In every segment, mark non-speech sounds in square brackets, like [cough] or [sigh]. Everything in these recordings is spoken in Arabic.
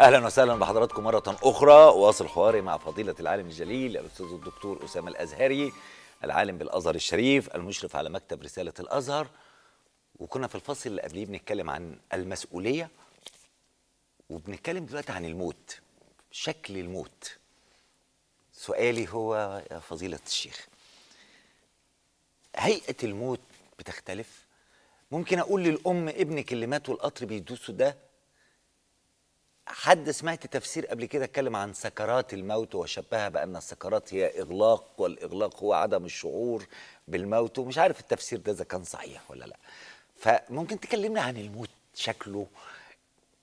أهلا وسهلا بحضراتكم مرة أخرى. واصل حواري مع فضيلة العالم الجليل الأستاذ الدكتور أسامة الأزهري العالم بالأزهر الشريف المشرف على مكتب رسالة الأزهر. وكنا في الفصل اللي قبليه بنتكلم عن المسؤولية وبنتكلم دلوقتي عن الموت شكل الموت. سؤالي هو يا فضيلة الشيخ هيئة الموت بتختلف. ممكن أقول للأم ابنك اللي مات والقطر بيدوسه ده حد سمعت تفسير قبل كده اتكلم عن سكرات الموت وشبهها بأن السكرات هي إغلاق والإغلاق هو عدم الشعور بالموت؟ ومش عارف التفسير ده إذا كان صحيح ولا لأ. فممكن تكلمنا عن الموت شكله.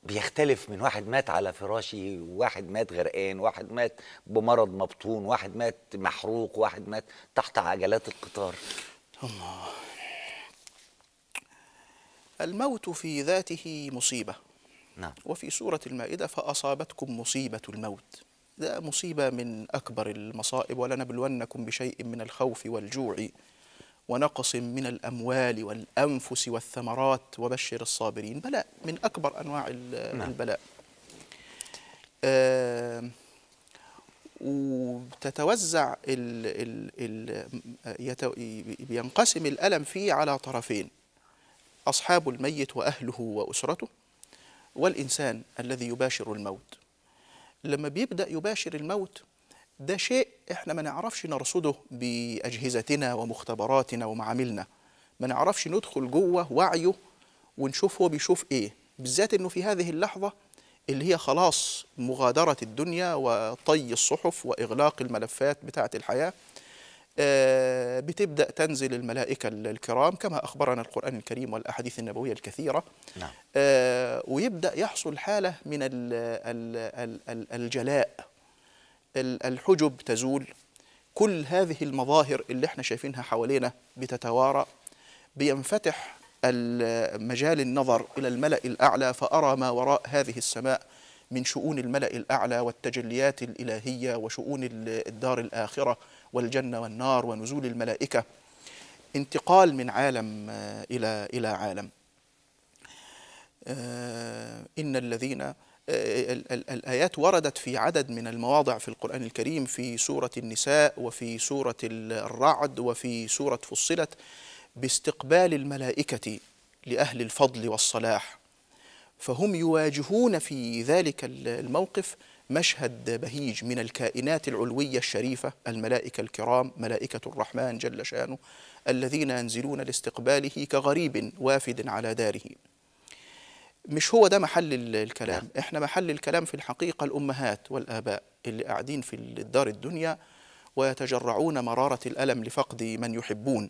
بيختلف من واحد مات على فراشه واحد مات غرقان واحد مات بمرض مبطون واحد مات محروق واحد مات تحت عجلات القطار. الله. الموت في ذاته مصيبة. نعم. وفي سورة المائدة فأصابتكم مصيبة الموت. ده مصيبة من أكبر المصائب ولنبلونكم بشيء من الخوف والجوع ونقص من الأموال والأنفس والثمرات وبشر الصابرين. بلاء من أكبر أنواع نعم. البلاء. آم، وتتوزع ال ال ال يتو بينقسم الألم فيه على طرفين. أصحاب الميت وأهله وأسرته والإنسان الذي يباشر الموت. لما بيبدأ يباشر الموت ده شيء إحنا ما نعرفش نرصده بأجهزتنا ومختبراتنا ومعاملنا. ما نعرفش ندخل جوه وعيه ونشوف هو بيشوف إيه. بالذات إنه في هذه اللحظة اللي هي خلاص مغادرة الدنيا وطي الصحف وإغلاق الملفات بتاعة الحياة بتبدأ تنزل الملائكة الكرام كما أخبرنا القرآن الكريم والأحاديث النبوية الكثيرة. نعم. آه، ويبدأ يحصل حالة من ال ال ال ال الجلاء. ال- الحجب تزول. كل هذه المظاهر اللي إحنا شايفينها حوالينا بتتوارى. بينفتح ال- مجال النظر إلى الملأ الأعلى فأرى ما وراء هذه السماء من شؤون الملأ الأعلى والتجليات الإلهية وشؤون ال- الدار الآخرة. والجنة والنار ونزول الملائكة انتقال من عالم آه، إلى إلى عالم. آه، إن الذين آه، ال- ال- الآيات وردت في عدد من المواضع في القرآن الكريم في سورة النساء وفي سورة ال- الرعد وفي سورة فصلت باستقبال الملائكة لأهل الفضل والصلاح. فهم يواجهون في ذلك ال- الموقف مشهد بهيج من الكائنات العلوية الشريفة الملائكة الكرام ملائكة الرحمن جل شأنه الذين ينزلون لاستقباله كغريب وافد على داره. مش هو ده محل ال- الكلام؟ إحنا محل الكلام في الحقيقة الأمهات والآباء اللي قاعدين في الدار الدنيا ويتجرعون مرارة الألم لفقد من يحبون.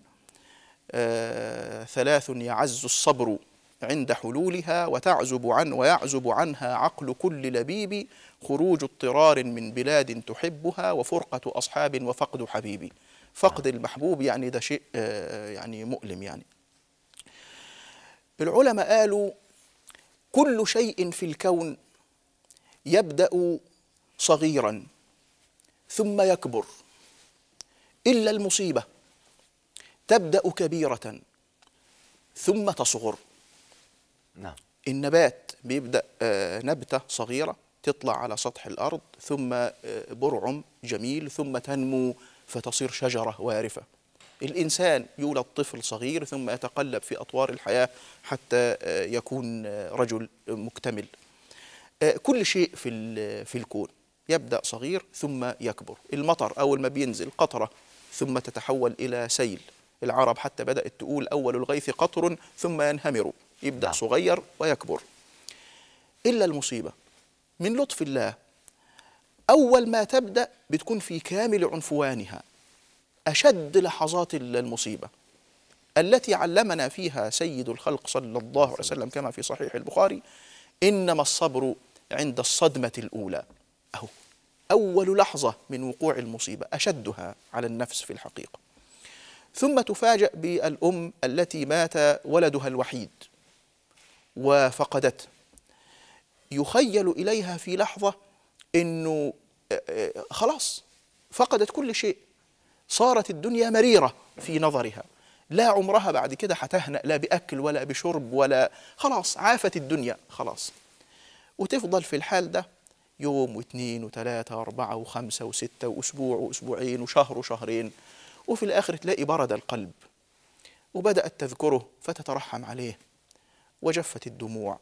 آه، ثلاث يعز الصبر عند حلولها وتعزب عن ويعزب عنها عقل كل لبيب خروج اضطرار من بلاد تحبها وفرقة أصحاب وفقد حبيب. فقد المحبوب يعني ده شيء آه، يعني مؤلم يعني. العلماء قالوا كل شيء في الكون يبدأ صغيرا ثم يكبر إلا المصيبة تبدأ كبيرة ثم تصغر. نعم. النبات بيبدأ آه، نبتة صغيرة تطلع على سطح الأرض ثم آه، برعم جميل ثم تنمو فتصير شجرة وارفة. الإنسان يولد طفل صغير ثم يتقلب في أطوار الحياة حتى آه، يكون رجل مكتمل. كل شيء في في الكون. يبدأ صغير ثم يكبر. المطر أول ما بينزل قطرة ثم تتحول إلى سيل. العرب حتى بدأت تقول أول الغيث قطر ثم ينهمر. يبدأ. صغير ويكبر. إلا المصيبة. من لطف الله أول ما تبدأ بتكون في كامل عنفوانها أشد لحظات المصيبة. التي علمنا فيها سيد الخلق صلى الله عليه وسلم كما في صحيح البخاري إنما الصبر عند الصدمة الأولى. أهو أول لحظة من وقوع المصيبة أشدها على النفس في الحقيقة. ثم تفاجأ بالأم التي مات ولدها الوحيد. وفقدته يخيل إليها في لحظة أنه آه، آه، خلاص فقدت كل شيء. صارت الدنيا مريرة في نظرها. لا عمرها بعد كده هتهنأ لا بأكل ولا بشرب ولا خلاص عافت الدنيا خلاص. وتفضل في الحال ده يوم واثنين وثلاثة وأربعة وخمسة وستة وأسبوع وأسبوعين وشهر وشهرين وفي الآخر تلاقي برد القلب. وبدأت تذكره فتترحم عليه. وجفت الدموع.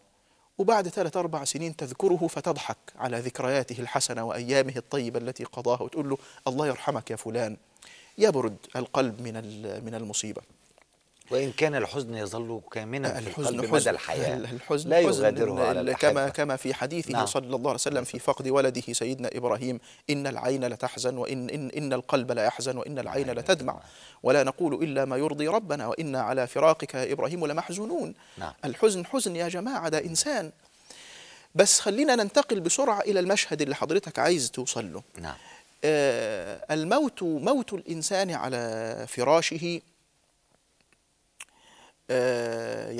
وبعد ثلاث أربع سنين تذكره فتضحك على ذكرياته الحسنة وأيامه الطيبة التي قضاها وتقول له الله يرحمك يا فلان. يبرد القلب من ال- من المصيبة. وإن كان الحزن يظل كامنا في الحزن القلب حزن. مدى الحياة. الحزن لا يغادره على ال- كما الأحبة. كما في حديثه نعم. صلى الله عليه وسلم في فقد ولده سيدنا إبراهيم إن العين لتحزن وإن إن, إن القلب لا يحزن وإن العين لتدمع. ولا نقول إلا ما يرضي ربنا وإنا على فراقك يا إبراهيم لمحزونون. نعم. الحزن حزن يا جماعة ده إنسان. بس خلينا ننتقل بسرعة إلى المشهد اللي حضرتك عايز توصل له. نعم. آه، الموت موت الإنسان على فراشه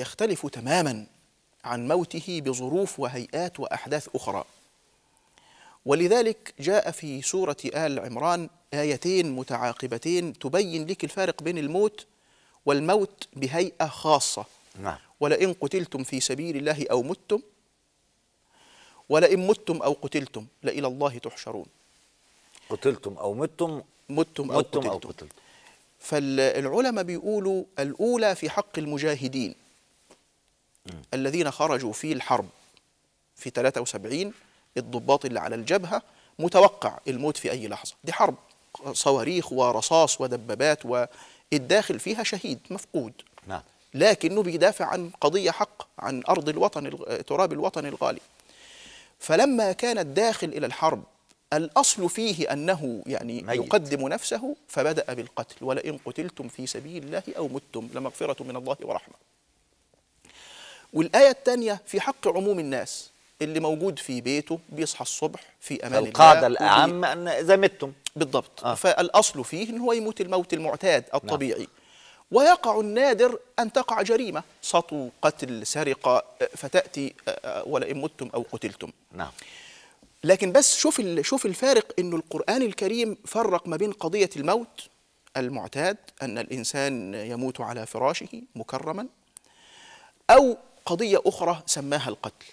يختلف تماما عن موته بظروف وهيئات وأحداث أخرى. ولذلك جاء في سورة آل عمران آيتين متعاقبتين تبين لك الفارق بين الموت والموت بهيئة خاصة. نعم. ولئن قتلتم في سبيل الله أو متم ولئن متم أو قتلتم لإلى الله تحشرون. قتلتم أو متم متم أو متم أو قتلتم. قتلتم. فالعلماء بيقولوا الأولى في حق المجاهدين الذين خرجوا في الحرب في 73 الضباط اللي على الجبهة متوقع الموت في أي لحظة. دي حرب صواريخ ورصاص ودبابات والداخل فيها شهيد مفقود. نعم. لكنه بيدافع عن قضية حق عن أرض الوطن تراب الوطن الغالي. فلما كان الداخل إلى الحرب الأصل فيه أنه يعني ميت. يقدم نفسه فبدأ بالقتل ولئن قتلتم في سبيل الله أو متم لمغفرة من الله ورحمة. والآية الثانية في حق عموم الناس اللي موجود في بيته بيصحى الصبح في الله وبي- الأعم أن إذا متم. بالضبط. آه. فالأصل فيه أنه هو يموت الموت المعتاد الطبيعي. نعم. ويقع النادر أن تقع جريمة سطو قتل سرقة آه، فتأتي آه، آه، ولئن متم أو قتلتم. نعم. لكن بس شوف ال- شوف الفارق إنه القرآن الكريم فرق ما بين قضية الموت المعتاد أن الإنسان يموت على فراشه مكرما أو قضية أخرى سماها القتل.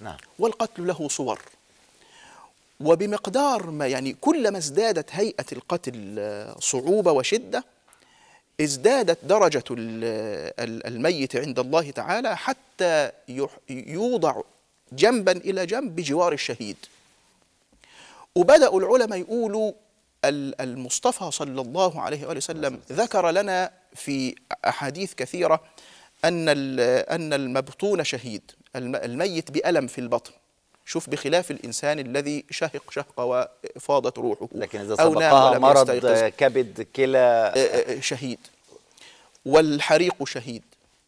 نعم. والقتل له صور. وبمقدار ما يعني كلما ازدادت هيئة القتل صعوبة وشدة ازدادت ال- الميت عند الله تعالى حتى يوضع جنبا إلى جنب بجوار الشهيد. وبدأوا العلماء يقولوا ال- المصطفى صلى الله عليه وآله وسلم ذكر لنا في أحاديث كثيرة أن أن المبطون شهيد الم- الميت بألم في البطن شوف بخلاف الإنسان الذي شهق شهقة وفاضت روحه لكن إذا أو نام مرض يستيقظ. كبد كلى شهيد والحريق شهيد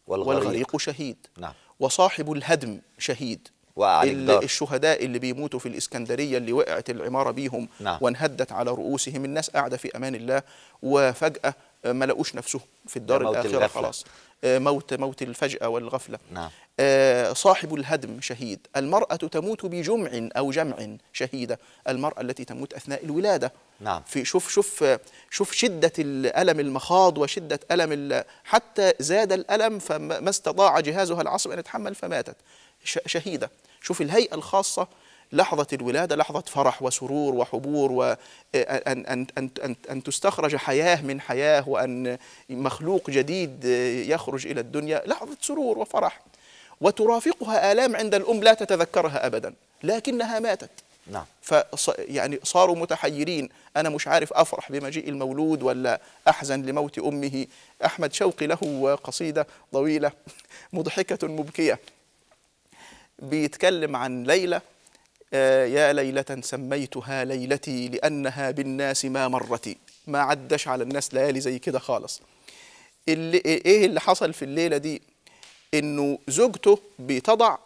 والغريق. والغريق شهيد نعم. وصاحب الهدم شهيد وقع. الشهداء اللي بيموتوا في الإسكندرية اللي وقعت العمارة بيهم نعم. وانهدت على رؤوسهم الناس قاعدة في أمان الله وفجأة ما لقوش نفسهم في الدار الآخرة الغفلة. خلاص آه، موت موت الفجأة والغفلة نعم. آه، صاحب الهدم شهيد المرأة تموت بجمع أو جمع شهيدة المرأة التي تموت أثناء الولادة نعم. في شوف شوف شوف شدة الألم المخاض وشدة ألم حتى زاد الألم فما ما استطاع جهازها العصبي أن يتحمل فماتت شهيدة شوف الهيئة الخاصة لحظة الولادة لحظة فرح وسرور وحبور وأن أن أن أن أن أن تستخرج حياة من حياة وأن مخلوق جديد يخرج إلى الدنيا لحظة سرور وفرح. وترافقها آلام عند الأم لا تتذكرها أبدا لكنها ماتت. نعم. ف يعني صاروا متحيرين. أنا مش عارف أفرح بمجيء المولود ولا أحزن لموت أمه. أحمد شوقي له قصيده طويلة مضحكة مبكية. بيتكلم عن ليلة آه، يا ليلة سميتها ليلتي لأنها بالناس ما مرتي. ما عدش على الناس ليالي زي كده خالص. اللي إيه اللي حصل في الليلة دي؟ إنه زوجته بتضع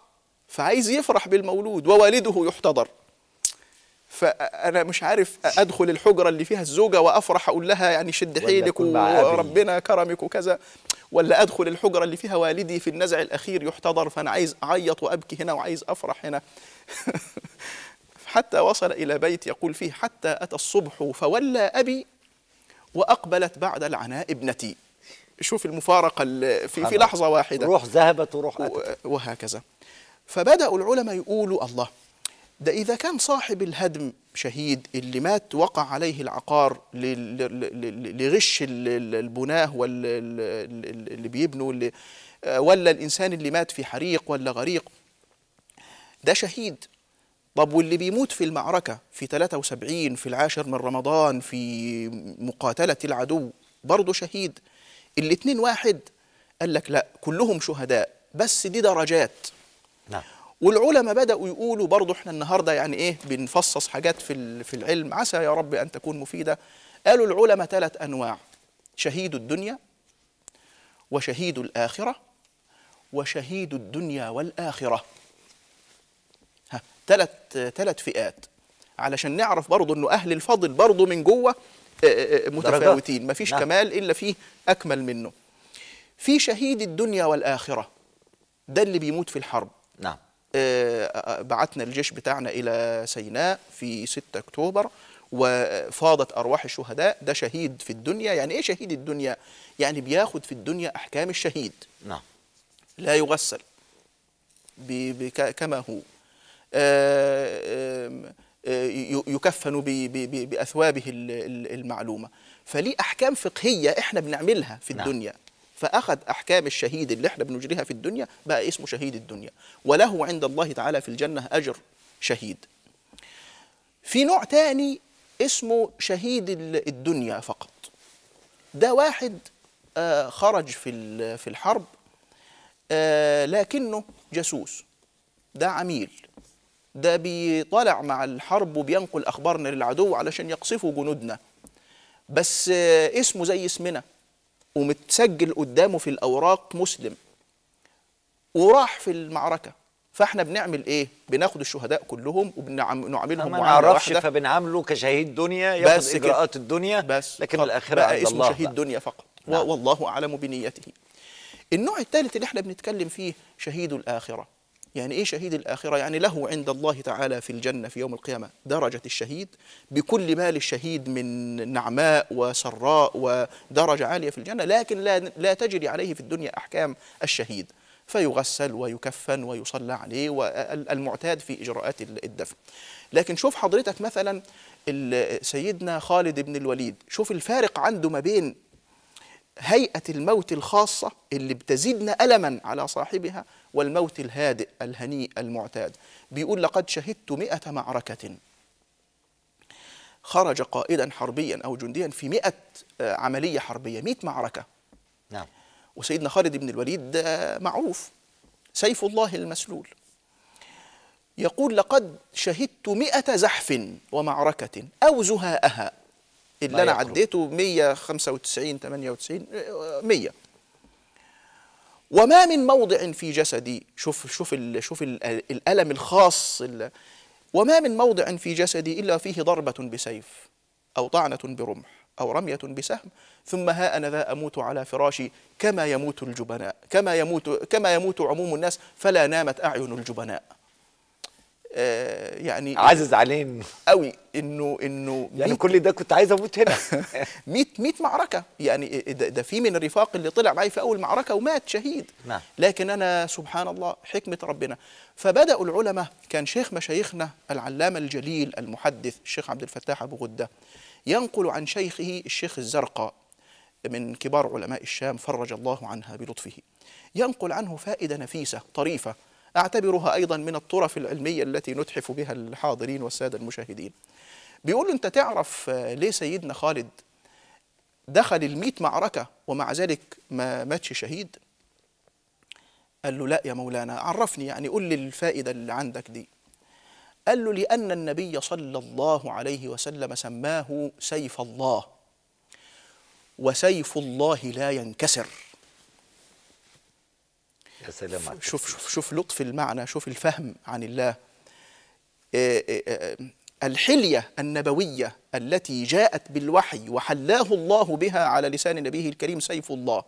فعايز يفرح بالمولود ووالده يحتضر. فأنا مش عارف أدخل الحجرة اللي فيها الزوجة وأفرح أقول لها يعني شد حيلك. وربنا كرمك وكذا. ولا أدخل الحجرة اللي فيها والدي في النزع الأخير يحتضر فأنا عايز أعيط وأبكي هنا وعايز أفرح هنا. [laughs] حتى وصل إلى بيت يقول فيه حتى أتى الصبح فولى أبي وأقبلت بعد العناء ابنتي. شوف المفارقة ال- في في سبحان لحظة واحدة. روح ذهبت وروح أتت. وهكذا. فبدأوا العلماء يقولوا الله. ده إذا كان صاحب الهدم شهيد اللي مات وقع عليه العقار لغش ال- ال- البناه اللي بيبنوا ولا الإنسان اللي مات في حريق ولا غريق ده شهيد. طب واللي بيموت في المعركة في 73 في العاشر من رمضان في مقاتلة العدو برضه شهيد. الاتنين واحد قال لك لا كلهم شهداء بس دي درجات. نعم. والعلماء بدأوا يقولوا برضه إحنا النهارده يعني إيه بنفصص حاجات في في العلم عسى يا رب أن تكون مفيدة. قالوا العلماء ثلاث أنواع شهيد الدنيا وشهيد الآخرة وشهيد الدنيا والآخرة. ها ثلاث ثلاث فئات. علشان نعرف برضه إنه أهل الفضل برضه من جوة آه، آه، آه، متفاوتين. مفيش نعم. كمال إلا فيه أكمل منه. في شهيد الدنيا والآخرة ده اللي بيموت في الحرب. نعم. بعتنا الجيش بتاعنا إلى سيناء في 6 أكتوبر وفاضت أرواح الشهداء. ده شهيد في الدنيا. يعني إيه شهيد الدنيا؟ يعني بياخد في الدنيا أحكام الشهيد. نعم. لا يغسل. كما هو. يكفن بأثوابه ال- ال- المعلومة. فليه أحكام فقهية إحنا بنعملها في نعم. الدنيا؟ فأخذ أحكام الشهيد اللي إحنا بنجريها في الدنيا بقى اسمه شهيد الدنيا. وله عند الله تعالى في الجنة أجر شهيد. في نوع تاني اسمه شهيد ال- الدنيا فقط. ده واحد آه، خرج في في الحرب آه، لكنه جاسوس. ده عميل. ده بيطلع مع الحرب وبينقل أخبارنا للعدو علشان يقصفوا جنودنا. بس آه، اسمه زي اسمنا. ومتسجل قدامه في الأوراق مسلم وراح في المعركة فإحنا بنعمل إيه بناخد الشهداء كلهم وبنعاملهم ما نعرفش واحدة فبنعامله كشهيد دنيا ياخد بس كده. إجراءات الدنيا بس لكن. الآخرة بقى عند اسمه الله شهيد بقى. دنيا فقط نعم. والله أعلم بنيته النوع الثالث اللي إحنا بنتكلم فيه شهيد الآخرة يعني إيه شهيد الآخرة؟ يعني له عند الله تعالى في الجنة في يوم القيامة درجة الشهيد. بكل ما للشهيد من نعماء وسراء ودرجة عالية في الجنة لكن لا لا تجري عليه في الدنيا أحكام الشهيد. فيغسل ويكفن ويصلى عليه والمعتاد في إجراءات الدفن. لكن شوف حضرتك مثلا سيدنا خالد بن الوليد شوف الفارق عنده ما بين هيئة الموت الخاصة اللي بتزيدنا ألما على صاحبها والموت الهادئ الهنيء المعتاد. بيقول لقد شهدت مئة معركة. خرج قائدا حربيا أو جنديا في مئة آه، عملية حربية مئة معركة. نعم. وسيدنا خالد بن الوليد ده معروف سيف الله المسلول. يقول لقد شهدت مئة زحف ومعركة أو زهاءها اللي يقرب. عديته 195 98 آه، 100 وما من موضع في جسدي شوف شوف ال شوف ال الألم الخاص ال وما من موضع في جسدي إلا فيه ضربة بسيف أو طعنة برمح أو رمية بسهم ثم ها أنا ذا أموت على فراشي كما يموت الجبناء كما يموت كما يموت عموم الناس فلا نامت أعين الجبناء آه يعني عزز علينا قوي إنه إنه يعني 100 كل ده كنت عايز أموت هنا. [laughs] 100 100 معركة. يعني ده, ده في من الرفاق اللي طلع معي في أول معركة ومات شهيد. نعم. لكن أنا سبحان الله حكمة ربنا. فبدأوا العلماء كان شيخ مشايخنا العلامة الجليل المحدث الشيخ عبد الفتاح أبو غدة ينقل عن شيخه الشيخ الزرقاء من كبار علماء الشام فرج الله عنها بلطفه. ينقل عنه فائدة نفيسة طريفة. أعتبرها أيضا من الطرف العلمية التي نتحف بها الحاضرين والسادة المشاهدين. بيقول له أنت تعرف آه، ليه سيدنا خالد دخل المئة معركة ومع ذلك ما ماتش شهيد؟ قال له لا يا مولانا عرفني يعني قول لي الفائدة اللي عندك دي. قال له لأن النبي صلى الله عليه وسلم سماه سيف الله وسيف الله لا ينكسر. يا سلام على شوف شوف شوف لطف المعنى شوف الفهم عن الله آه، آه، آه، الحلية النبوية التي جاءت بالوحي وحلاه الله بها على لسان نبيه الكريم سيف الله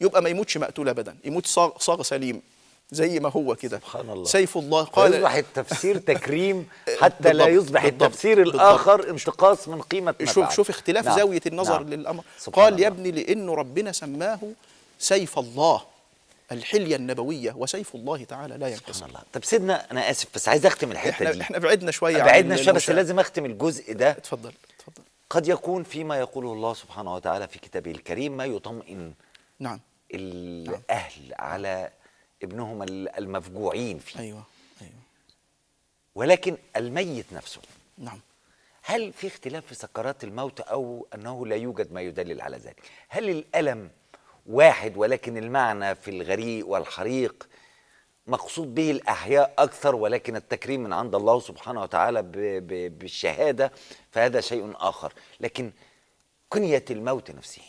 يبقى ما يموتش مقتول ابدا يموت صاغ, صاغ سليم زي ما هو كده سبحان الله. سيف الله قال يصبح التفسير تكريم [laughs] حتى لا يصبح بالضبط، التفسير بالضبط. الآخر انتقاص من قيمة ما شوف. شوف اختلاف نعم، زاوية النظر نعم. للأمر سبحان قال يا الله. ابني لأنه ربنا سماه سيف الله الحلية النبوية وسيف الله تعالى لا سبحان الله. طب سيدنا أنا آسف بس عايز أختم الحتة إحنا دي. إحنا بعدنا شوية بعدنا شوية بس. لازم أختم الجزء ده. اتفضل اتفضل. قد يكون فيما يقوله الله سبحانه وتعالى في كتابه الكريم ما يطمئن نعم. الأهل على ابنهم المفجوعين فيه. أيوه أيوه. ولكن الميت نفسه. نعم. هل في اختلاف في سكرات الموت أو أنه لا يوجد ما يدلل على ذلك؟ هل الألم واحد ولكن المعنى في الغريق والحريق مقصود به الأحياء أكثر ولكن التكريم من عند الله سبحانه وتعالى ب- ب- بالشهادة فهذا شيء آخر. لكن كنية الموت نفسه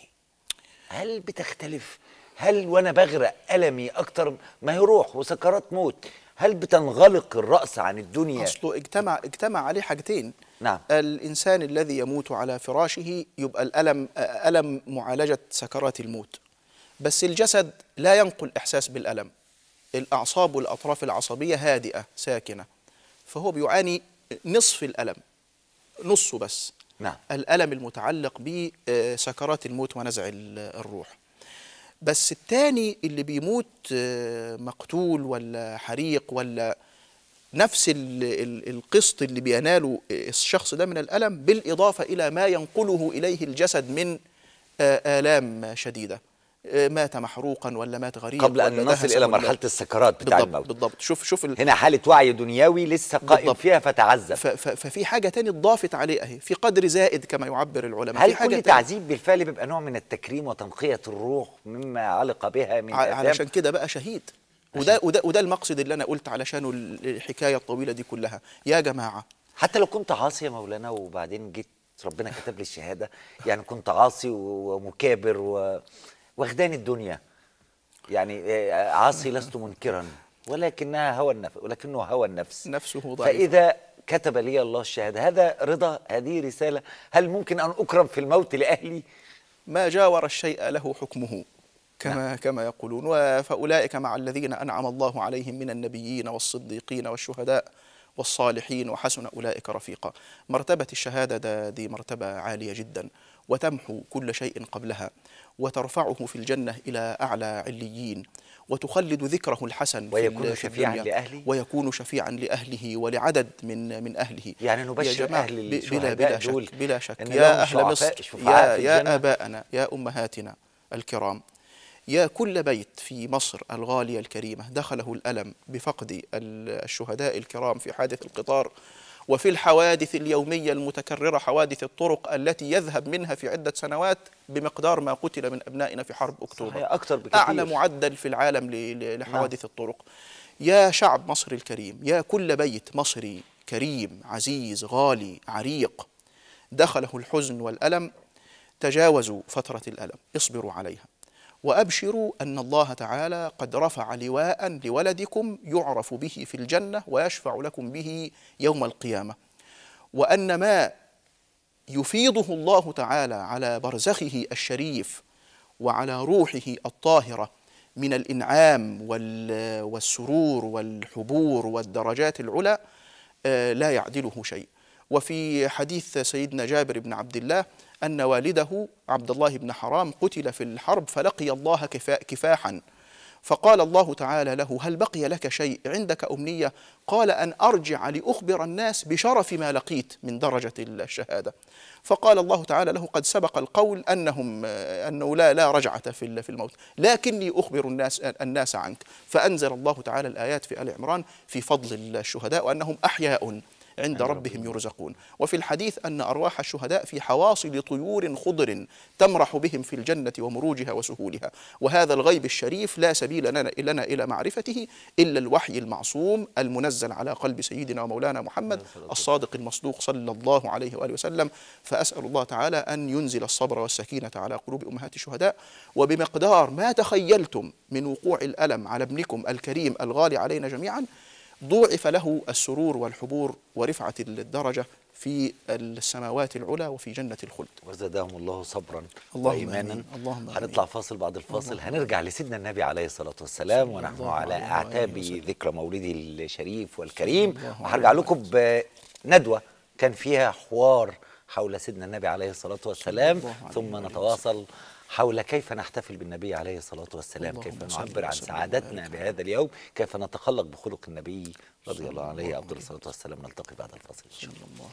هل بتختلف؟ هل وأنا بغرق ألمي أكتر ما هي روح وسكرات موت؟ هل بتنغلق الرأس عن الدنيا؟ اصله اجتمع اجتمع عليه حاجتين. نعم. الإنسان الذي يموت على فراشه يبقى الألم ألم معالجة سكرات الموت. بس الجسد لا ينقل إحساس بالألم. الأعصاب والأطراف العصبية هادئة ساكنة. فهو بيعاني نصف الألم نصه بس. نعم. الألم المتعلق بسكرات الموت ونزع ال- الروح. بس التاني اللي بيموت آه، مقتول ولا حريق ولا نفس ال- ال- القسط اللي بيناله الشخص ده من الألم بالإضافة إلى ما ينقله إليه الجسد من آه، آلام شديدة. مات محروقا ولا مات غريقا قبل أن نصل إلى مرحلة السكرات بتاع بالضبط الموت. بالضبط. شوف شوف ال- هنا حالة وعي دنيوي لسه قائم بالضبط. فيها فتعذب. ففي حاجة تاني ضافت عليه أهي في قدر زائد كما يعبر العلماء. هل في حاجة كل تعذيب بالفعل بيبقى نوع من التكريم وتنقية الروح مما علق بها من؟ علشان كده بقى شهيد. وده وده وده المقصد اللي أنا قلت علشانه الحكاية الطويلة دي كلها. يا جماعة. حتى لو كنت عاصي يا مولانا وبعدين جيت ربنا كتب لي الشهادة يعني كنت عاصي ومكابر و... واخداني الدنيا. يعني آه، عاصي لست منكرا ولكنها هوى النفس ولكنه هوى النفس. نفسه ضعيف. فإذا كتب لي الله الشهادة هذا رضا هذه رسالة. هل ممكن أن أكرم في الموت لأهلي؟ ما جاور الشيء له حكمه كما كما يقولون. فاولئك مع الذين أنعم الله عليهم من النبيين والصديقين والشهداء والصالحين وحسن أولئك رفيقا. مرتبة الشهادة ده دي مرتبة عالية جدا. وتمحو كل شيء قبلها وترفعه في الجنة إلى أعلى عليين وتخلد ذكره الحسن ويكون شفيعاً لأهله؟ ويكون شفيعا لأهله ولعدد من من أهله يعني نبشر أهل بلا بلا شك بلا شك يا أهل مصر يا, يا الجنة. آباءنا يا أمهاتنا الكرام يا كل بيت في مصر الغالية الكريمة دخله الألم بفقد ال- الشهداء الكرام في حادث القطار وفي الحوادث اليومية المتكررة حوادث الطرق التي يذهب منها في عدة سنوات بمقدار ما قتل من أبنائنا في حرب أكتوبر. صحيح، أكتر بكثير. أعلى معدل في العالم لحوادث الطرق. يا شعب مصر الكريم يا كل بيت مصري كريم عزيز غالي عريق دخله الحزن والألم تجاوزوا فترة الألم. اصبروا عليها. وأبشروا أن الله تعالى قد رفع لواء لولدكم يعرف به في الجنة ويشفع لكم به يوم القيامة. وأن ما يفيضه الله تعالى على برزخه الشريف وعلى روحه الطاهرة من الإنعام وال- والسرور والحبور والدرجات العلى آه، لا يعدله شيء. وفي حديث سيدنا جابر بن عبد الله أن والده عبد الله بن حرام قتل في الحرب فلقي الله كفا- كفاحا. فقال الله تعالى له هل بقي لك شيء عندك أمنية؟ قال أن أرجع لأخبر الناس بشرف ما لقيت من درجة الشهادة. فقال الله تعالى له قد سبق القول أنهم أنه لا لا رجعة في في الموت لكني أخبر الناس الناس عنك. فأنزل الله تعالى الآيات في آل عمران في فضل الشهداء وأنهم أحياء. عند ربهم يرزقون. وفي الحديث أن أرواح الشهداء في حواصل طيور خضر تمرح بهم في الجنة ومروجها وسهولها. وهذا الغيب الشريف لا سبيل لنا, لنا إلى معرفته إلا الوحي المعصوم المنزل على قلب سيدنا ومولانا محمد الصادق المصدوق صلى الله عليه وآله وسلم. فأسأل الله تعالى أن ينزل الصبر والسكينة على قلوب أمهات الشهداء. وبمقدار ما تخيلتم من وقوع الألم على ابنكم الكريم الغالي علينا جميعا ضوعف له السرور والحبور ورفعة الدرجة في السماوات العلى وفي جنة الخلد. وزادهم الله صبرا اللهم وايمانا. آمين. اللهم هنطلع فاصل بعد الفاصل. هنرجع لسيدنا النبي عليه الصلاة والسلام ونحن على وسلم. ذكرى مولده الشريف والكريم. وهرجع لكم بندوة كان فيها حوار حول سيدنا النبي عليه الصلاة والسلام. ثم نتواصل حول كيف نحتفل بالنبي عليه الصلاة والسلام كيف نعبر عن سعادتنا بهذا اليوم كيف نتخلق بخلق النبي رضي الله عليه أفضل عليه الصلاة والسلام. نلتقي بعد الفاصل إن شاء الله.